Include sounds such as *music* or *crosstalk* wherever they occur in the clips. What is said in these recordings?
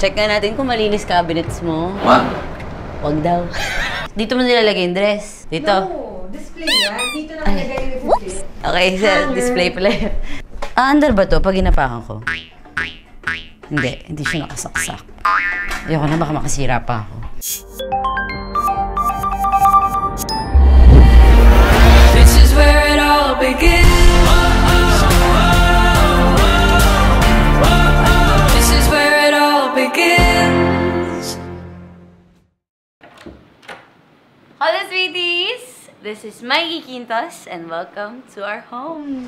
Check nga natin kung malinis cabinets mo. Ma? Wag daw. *laughs* Dito mo nilalagay yung dress. Dito. No, display yan. Dito na nilagay yung display. Okay, sa display pala yun. Ah, under ba to pag ginapakan ko? Hindi, hindi siya nakasaksak. Ayoko na, baka makasira pa ako. This is where it all begins. Hello, sweeties! This is Mikey Quintos, and welcome to our home.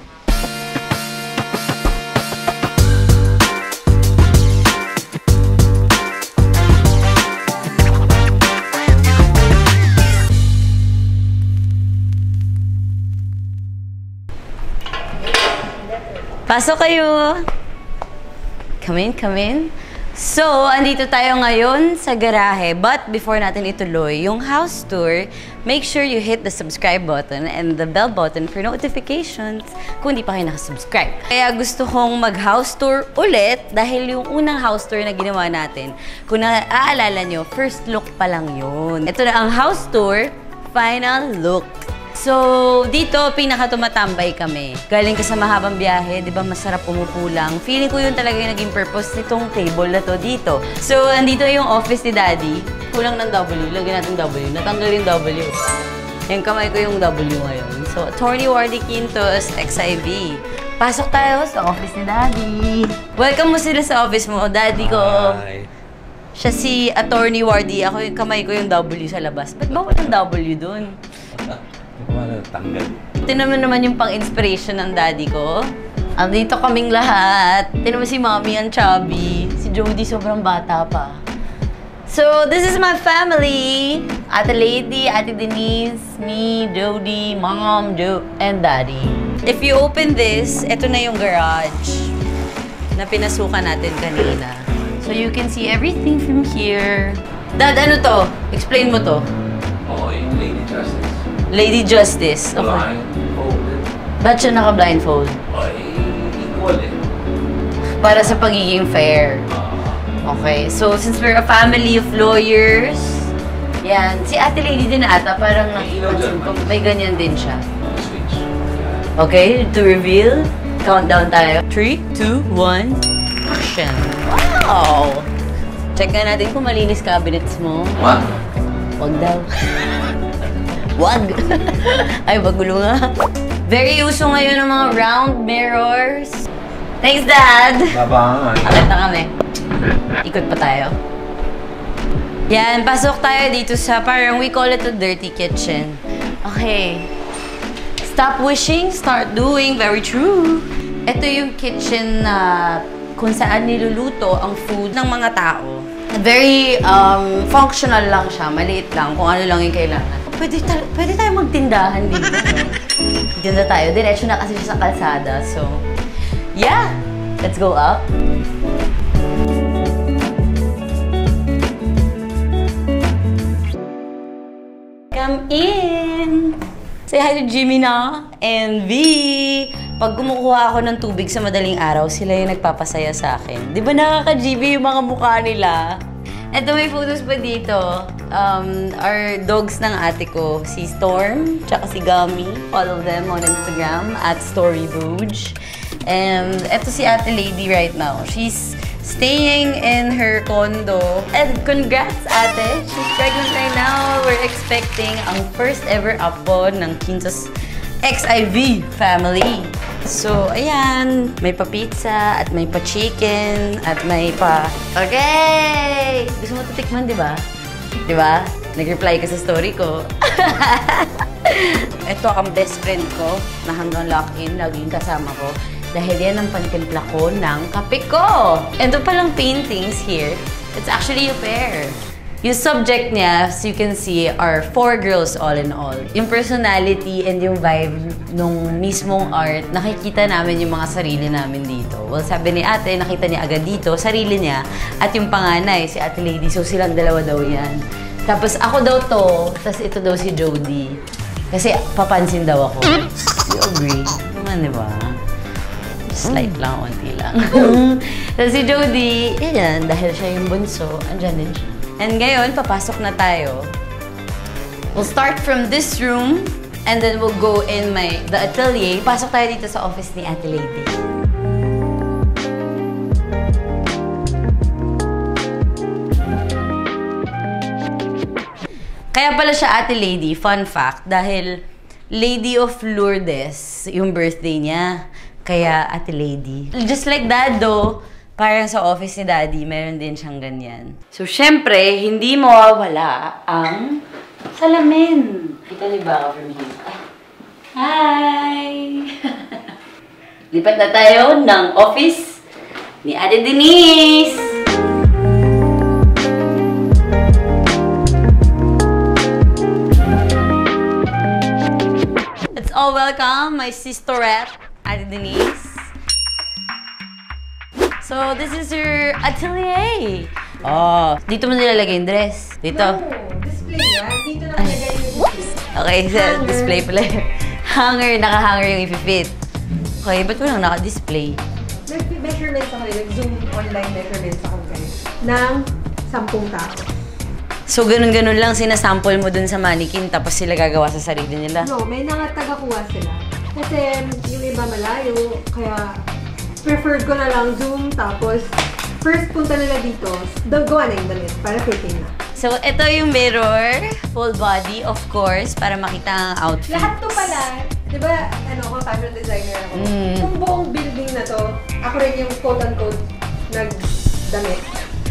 Pasok kayo! Come in, come in. So, andito tayo ngayon sa garahe. But before natin ituloy yung house tour, make sure you hit the subscribe button and the bell button for notifications kung hindi pa kayo nakasubscribe. Kaya gusto kong mag-house tour ulit dahil yung unang house tour na ginawa natin, kung naaalala nyo, first look pa lang yun. Ito na ang house tour, final look. So, dito, pinaka tumatambay kami. Galing ka sa mahabang biyahe, di ba masarap umupulang. Feeling ko yun talaga yung naging purpose nitong table na to dito. So, andito yung office ni Daddy. Kulang ng W. Lagyan natin W. Natanggal yung W. Yung kamay ko yung W ngayon. So, Attorney Wardy Quintos, XIV. Pasok tayo sa office ni Daddy. Welcome mo sila sa office mo, Daddy ko. Hi. Siya si Attorney Wardy. Ako yung kamay ko yung W sa labas. Ba't ba walang W dun? Hindi ko tanggal. Tinan mo naman yung pang-inspiration ng daddy ko. Andito kaming lahat. Tinan mo si Mommy ang chubby. Si Jody sobrang bata pa. So, this is my family. Ate Lady, Ate Denise, me, Jody, Mom, Jo, and Daddy. If you open this, ito na yung garage na pinasukan natin kanina. So, you can see everything from here. Dad, ano to? Explain mo to. Lady Justice. Okay. Blind, folded. Ba't siya naka-blindfold? Ay, equal eh. Para sa pagiging fair. Okay, so since we're a family of lawyers, yan. Si Ate Lady din ata, parang ko, may- ganyan din siya. Okay, to reveal, countdown tayo. 3, 2, 1, action! Wow! Check nga natin kung malinis cabinets mo. Ma? Wag daw. *laughs* Wag! *laughs* Ay, bagulo nga. Very uso ngayon ng mga round mirrors. Thanks, Dad! Labangan. Akit na kami. Ikot pa tayo. Yan, pasok tayo dito sa parang we call it a dirty kitchen. Okay. Stop wishing, start doing. Very true. Ito yung kitchen na kung saan niluluto ang food ng mga tao. Very um, functional lang siya. Maliit lang kung ano lang yung kailangan. Pwede, ta- pwede tayo magtindahan dito. Ganda *laughs* tayo. Diretso na kasi siya sa kalsada. So, yeah. Let's go up. Come in! Say hi to Jimmy na and V. Pag kumukuha ako ng tubig sa madaling araw, sila yung nagpapasaya sa akin. Di ba nakaka-GB yung mga mukha nila? Eto, may photos pa dito. Um, our dogs ng ate ko, si Storm, tsaka si Gummy. Follow them on Instagram at Storybooge. And eto si ate lady right now. She's staying in her condo. And congrats, ate! She's pregnant right now. We're expecting ang first ever apo ng Quintos XIV family. So, ayan. May pa-pizza at may pa-chicken at may pa... Okay! Gusto mo titikman, di ba? Di ba? Nag-reply ka sa story ko. *laughs* Ito ang best friend ko na hanggang lock-in, laging kasama ko. Dahil yan ang pantimpla ko ng kape ko. Ito palang paintings here. It's actually a pair. Yung subject niya, as you can see, are four girls all in all. Yung personality and yung vibe nung mismong art, nakikita namin yung mga sarili namin dito. Well, sabi ni ate, nakita niya agad dito, sarili niya, at yung panganay, si ate lady. So, silang dalawa daw yan. Tapos ako daw to, tapos ito daw si Jody. Kasi papansin daw ako. You agree? Naman, di ba? Slight lang, konti lang. *laughs* Tapos si Jody, yan, dahil siya yung bunso, andyan din siya. And ngayon, papasok na tayo. We'll start from this room, and then we'll go in my the atelier. Pasok tayo dito sa office ni Ate Lady. Kaya pala siya Ate Lady, fun fact, dahil Lady of Lourdes yung birthday niya. Kaya Ate Lady. Just like Dad though, parang sa office ni Daddy, meron din siyang ganyan. So, syempre, hindi mawawala ang salamin. Kita niyo ba from here? Hi! *laughs* Lipat na tayo ng office ni Ate Denise! Let's all welcome my sisterette, Ate Denise. So, this is your atelier. Oh, dito mo nilalagay yung dress. Dito. No, display yan. Dito nakalagay yung display. Okay, sa display pala. yun. *laughs* Hanger, naka-hanger yung i-fit. Okay, ba't ko lang naka-display? Nag-measurements ako rin. Nag-zoom online measurements ako guys. Ng sampung tao. So, ganun-ganun lang sinasample mo dun sa mannequin tapos sila gagawa sa sarili nila. No, may nakatagakuha sila. Kasi yung iba malayo, kaya preferred ko na lang zoom tapos first punta nila dito, gawa na yung damit para fitting na. So, ito yung mirror. Full body, of course, para makita ang outfit. Lahat to pala, di ba, ano ako, fashion designer ako. Mm. Yung buong building na to, ako rin yung quote-unquote nagdamit.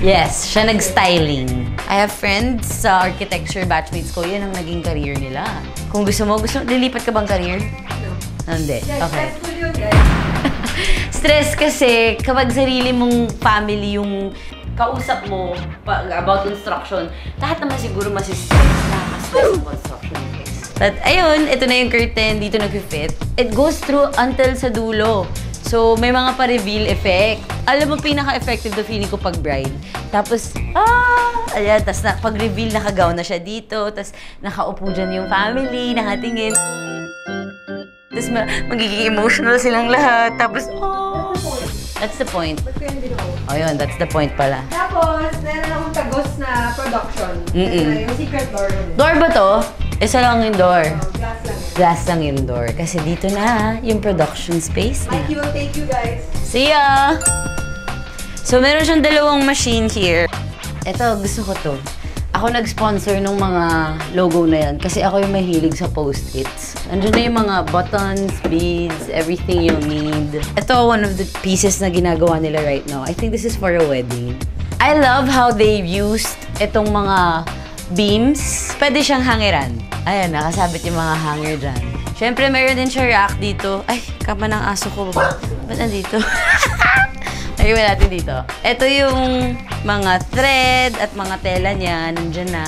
Yes, siya nag-styling. I have friends sa architecture batchmates ko, yun ang naging career nila. Kung gusto mo, gusto lilipat ka bang career? No. Hindi. Yes, Okay. stressful yun, guys. *laughs* Stress kasi kapag sarili mong family yung kausap mo about construction, lahat naman siguro masistress. Nakaka-stress ang construction guys. But ayun, ito na yung curtain, dito nag-fit. It goes through until sa dulo. So, may mga pa-reveal effect. Alam mo, pinaka-effective to feeling ko pag bride. Tapos, ah! Ayan, tapos na, pag-reveal, nakagaw na siya dito. Tapos, nakaupo dyan yung family, nakatingin. Tapos, ma- magiging emotional silang lahat. Tapos, oh! That's the point. Yan binuo? Oh, yun. That's the point pala. Tapos, meron akong tagos na production. Mm-mm. Na yung secret door. Door ba to? Isa lang yung door. Oh, glass lang. Glass lang yung door. Kasi dito na yung production space Thank niya. you, thank you guys. See ya! So, meron siyang dalawang machine here. Ito, gusto ko to. Ako nag-sponsor ng mga logo na yan kasi ako yung mahilig sa post-its. Andiyan na yung mga buttons, beads, everything you need. Ito, one of the pieces na ginagawa nila right now. I think this is for a wedding. I love how they used itong mga beams. Pwede siyang hangeran. Ayan, nakasabit yung mga hanger dyan. Siyempre, meron din siya rack dito. Ay, kama ng aso ko. Ba't nandito? *laughs* Ayun natin dito. Ito yung mga thread at mga tela niya. Nandyan na.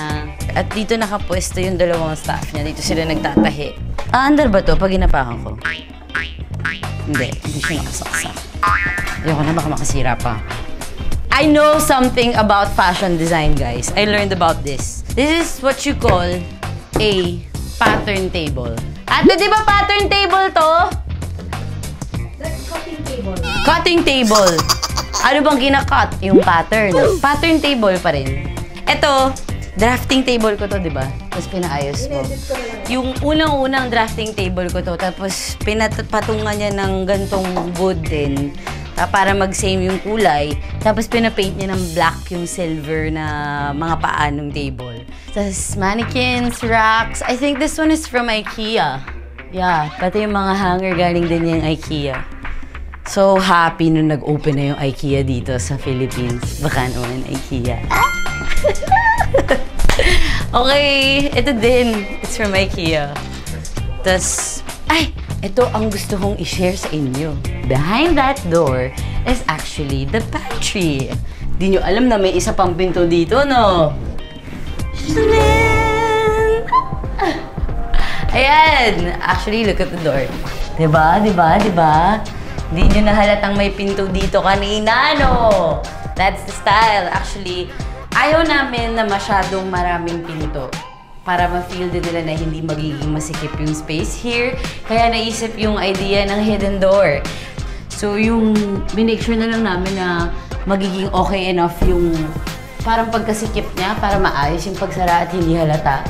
At dito nakapwesto yung dalawang staff niya. Dito sila nagtatahi. Ah, andar ba to pag ginapakan ko? Hindi. Hindi siya nakasaksak. Ayoko na, baka makasira pa. I know something about fashion design, guys. I learned about this. This is what you call a pattern table. Ate, di ba pattern table to? That's cutting table. Cutting table. Ano bang kinakat? Yung pattern. Pattern table pa rin. Ito, drafting table ko to, di ba? Tapos pinaayos mo. Yung unang-unang drafting table ko to, tapos pinapatungan niya ng gantong wood din ta- para mag-same yung kulay. Tapos pinapaint niya ng black yung silver na mga paa ng table. Tapos mannequins, racks. I think this one is from IKEA. Yeah, pati yung mga hanger galing din yung IKEA. So happy nung nag-open na yung IKEA dito sa Philippines. Baka naman IKEA. *laughs* okay, ito din. It's from IKEA. Tapos, ay, ito ang gusto kong i-share sa inyo. Behind that door is actually the pantry. Di nyo alam na may isa pang pinto dito, no? Ayan! Actually, look at the door. Diba? Diba? Diba? Hindi nyo nahalatang may pinto dito kanina, no? That's the style. Actually, ayaw namin na masyadong maraming pinto para ma-feel din nila na hindi magiging masikip yung space here. Kaya naisip yung idea ng hidden door. So, yung minake sure na lang namin na magiging okay enough yung parang pagkasikip niya para maayos yung pagsara at hindi halata.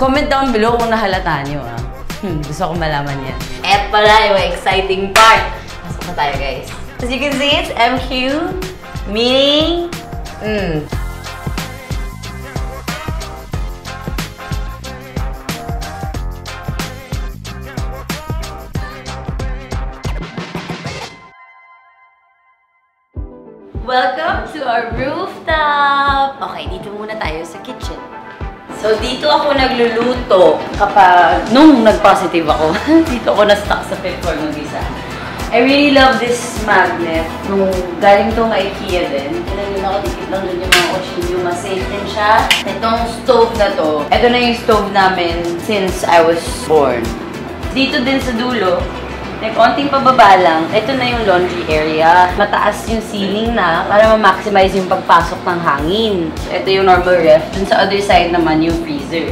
Comment down below kung nahalata niyo ah. Hmm, gusto ko malaman yan. At pala yung exciting part. Na tayo guys. As you can see, it's MQ, meaning, mm, Welcome to our rooftop! Okay, dito muna tayo sa kitchen. So, dito ako nagluluto kapag, nung nag-positive ako, *laughs* dito ako na-stuck sa fifth floor ng isa. I really love this magnet. Nung galing to nga IKEA din, kailan yun ako dikit lang dun yung mga kutsilyo, masafe din siya. Itong stove na to, ito na yung stove namin since I was born. Dito din sa dulo, may konting pababa lang. Ito na yung laundry area. Mataas yung ceiling na para ma-maximize yung pagpasok ng hangin. Ito yung normal ref. Dun sa other side naman yung freezer.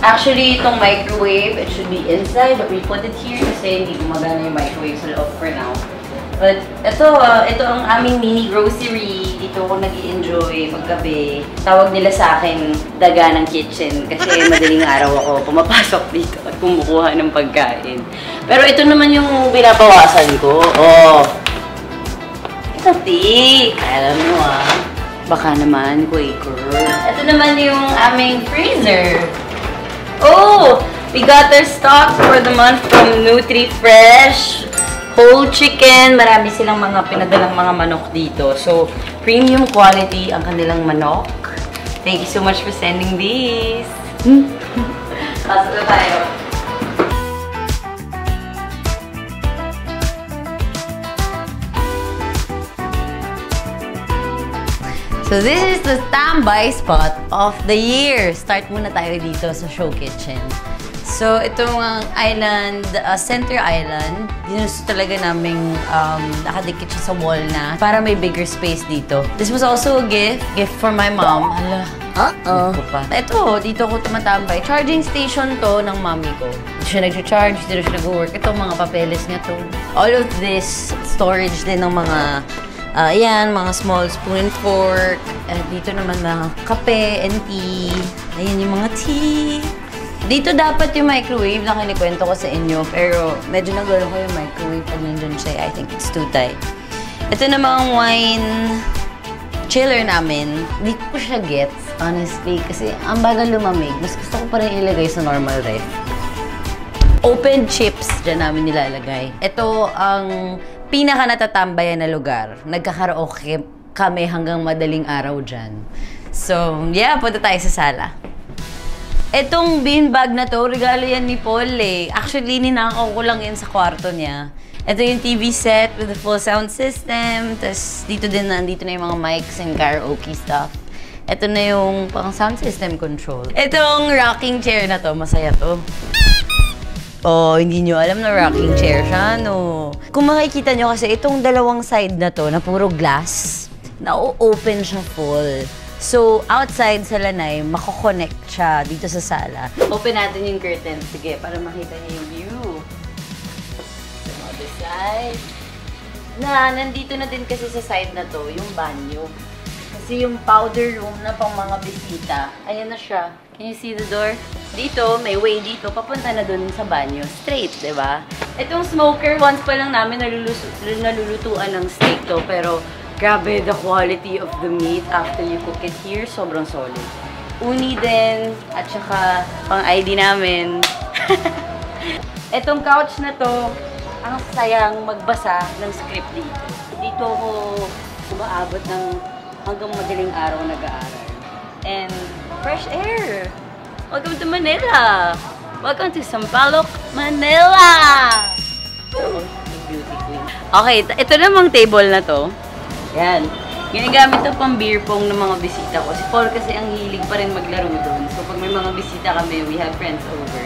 Actually, itong microwave, it should be inside, but we put it here kasi hindi gumagana yung microwave sa loob for now. But ito, uh, ito ang aming mini grocery. Dito ako nag enjoy paggabi. Tawag nila sa akin, daga ng kitchen. Kasi *laughs* madaling araw ako pumapasok dito at kumukuha ng pagkain. Pero ito naman yung binabawasan ko. Oh. Ito, tik. Alam mo ah. Baka naman, Quaker. Ito naman yung aming freezer. Oh! We got their stock for the month from NutriFresh. Whole chicken. Marami silang mga pinadalang mga manok dito. So, premium quality ang kanilang manok. Thank you so much for sending these. *laughs* Pasok na tayo. So this is the standby spot of the year. Start muna tayo dito sa show kitchen. So itong ang island, uh, center island, ginusto talaga naming um, nakadikit siya sa wall na para may bigger space dito. This was also a gift, gift for my mom. Hala, Uh-oh. Pa. Ito, dito ko tumatambay. Charging station to ng mommy ko. Dito siya nag-charge, dito siya nag-work. Ito, mga papeles niya to. All of this, storage din ng mga Uh, ayan, mga small spoon and fork. At dito naman na kape and tea. Ayan yung mga tea. Dito dapat yung microwave na kinikwento ko sa inyo. Pero medyo nagalo ko yung microwave pag nandun siya. I think it's too tight. Ito namang wine chiller namin. Hindi ko siya gets, honestly. Kasi ang bagal lumamig. Mas gusto ko pa rin ilagay sa normal ref. Open chips dyan namin nilalagay. Ito ang pinaka natatambayan na lugar. Nagkakaraoke kami hanggang madaling araw dyan. So, yeah, punta tayo sa sala. Etong beanbag na to, regalo yan ni Paul eh. Actually, ninakaw ko lang yan sa kwarto niya. Ito yung TV set with the full sound system. Tapos dito din, nandito na yung mga mics and karaoke stuff. Ito na yung pang sound system control. Itong rocking chair na to, masaya to. Oh, hindi nyo alam na rocking chair siya, no? Kung makikita nyo kasi itong dalawang side na to, na puro glass, na-open siya full. So, outside sa lanay, mako-connect siya dito sa sala. Open natin yung curtain. Sige, para makita niyo yung view. The other side. Na, nandito na din kasi sa side na to, yung banyo. Kasi yung powder room na pang mga bisita, ayan na siya. Can you see the door? Dito, may way dito, papunta na dun sa banyo. Straight, ba? Itong smoker, once pa lang namin nalulutuan ng steak to, pero grabe the quality of the meat after you cook it here, sobrang solid. Uni din, at saka pang ID namin. *laughs* Itong couch na to, ang sayang magbasa ng script dito. Dito ako umaabot ng hanggang madaling araw nag-aaral. And fresh air! Welcome to Manila! Welcome to Sampaloc, Manila! Okay, ito namang table na to. Yan. Ginagamit to pang beer pong ng mga bisita ko. Si Paul kasi ang hilig pa rin maglaro doon. So pag may mga bisita kami, we have friends over.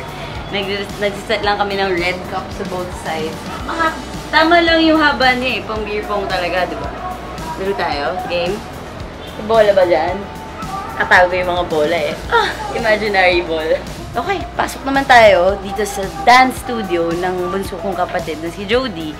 Nag nagsiset lang kami ng red cup sa both sides. Mga, tama lang yung haba niya eh. Pang beer pong talaga, di ba? Laro tayo? Game? Bola ba dyan? katago yung mga bola eh. Ah, imaginary ball. Okay, pasok naman tayo dito sa dance studio ng bunso kong kapatid na si Jody.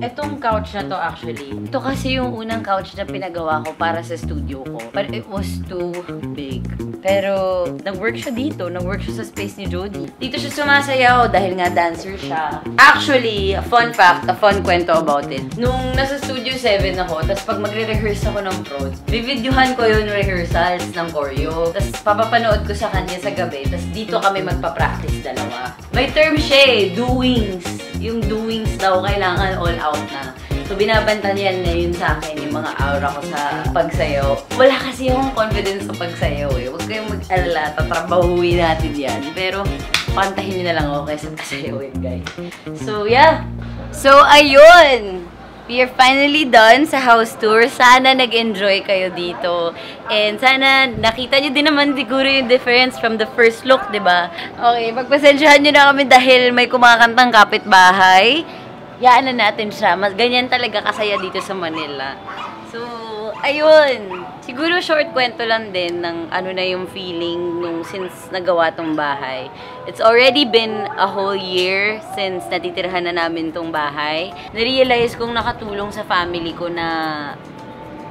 Itong couch na to actually, ito kasi yung unang couch na pinagawa ko para sa studio ko. But it was too big. Pero nag-work siya dito, nag-work siya sa space ni Jody. Dito siya sumasayaw dahil nga dancer siya. Actually, a fun fact, a fun kwento about it. Nung nasa Studio 7 ako, tapos pag magre-rehearse ako ng prods, bibidyohan ko yung rehearsals ng choreo. Tapos papapanood ko sa kanya sa gabi, tapos dito kami magpa-practice dalawa. May term siya eh, doings. Yung doings daw, kailangan all out na. So, binabantayan niya yun sa akin, yung mga aura ko sa pagsayaw. Wala kasi akong confidence sa pagsayaw eh. Huwag kayong mag-alala, tatrabahuin natin yan. Pero, pantahin niyo na lang ako kaysa pasayawin, guys. So, yeah. So, ayun! We are finally done sa house tour. Sana nag-enjoy kayo dito. And sana nakita nyo din naman siguro yung difference from the first look, ba? Okay, pagpasensyahan nyo na kami dahil may kumakantang kapitbahay. Yaan na natin siya. Mas ganyan talaga kasaya dito sa Manila. So, ayun. Siguro short kwento lang din ng ano na yung feeling nung since nagawa tong bahay. It's already been a whole year since natitirhan na namin tong bahay. Narealize kong nakatulong sa family ko na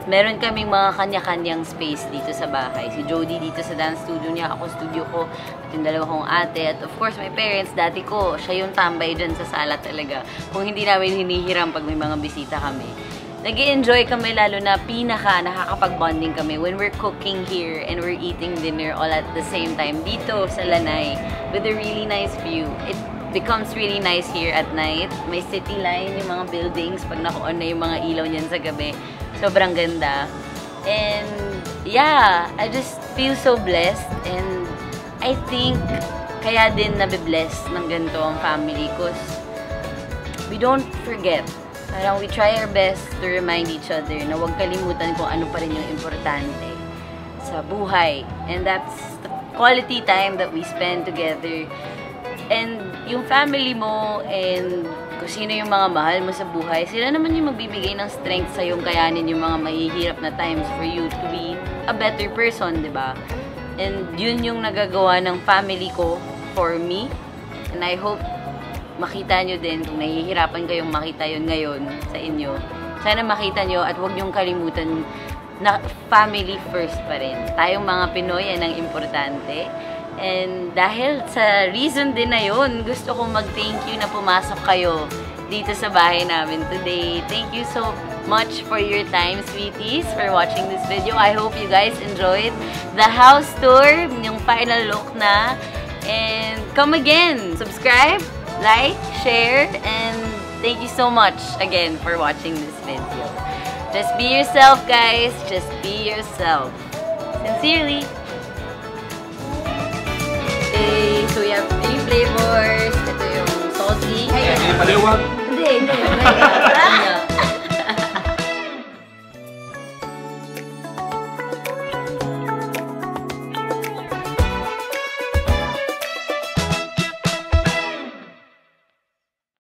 meron kaming mga kanya-kanyang space dito sa bahay. Si Jody dito sa dance studio niya, ako studio ko, at yung dalawa kong ate. At of course, my parents, dati ko, siya yung tambay dyan sa sala talaga. Kung hindi namin hinihiram pag may mga bisita kami nag enjoy kami lalo na pinaka nakakapag-bonding kami when we're cooking here and we're eating dinner all at the same time dito sa Lanay with a really nice view. It becomes really nice here at night. May city line, yung mga buildings, pag naka-on na yung mga ilaw niyan sa gabi. Sobrang ganda. And yeah, I just feel so blessed and I think kaya din nabibless ng ganito ang family because we don't forget Parang we try our best to remind each other na huwag kalimutan kung ano pa rin yung importante sa buhay. And that's the quality time that we spend together. And yung family mo and kung sino yung mga mahal mo sa buhay, sila naman yung magbibigay ng strength sa yung kayanin yung mga mahihirap na times for you to be a better person, di ba? And yun yung nagagawa ng family ko for me. And I hope makita nyo din kung nahihirapan kayong makita yun ngayon sa inyo. Sana makita nyo at huwag nyong kalimutan na family first pa rin. Tayong mga Pinoy yan ang importante. And dahil sa reason din na yun, gusto kong mag-thank you na pumasok kayo dito sa bahay namin today. Thank you so much for your time, sweeties, for watching this video. I hope you guys enjoyed the house tour, yung final look na. And come again! Subscribe! like, share, and thank you so much again for watching this video. Just be yourself, guys. Just be yourself. Sincerely. Okay, so we have three flavors. Ito yung salty. Paliwag. Hindi, hindi. *laughs*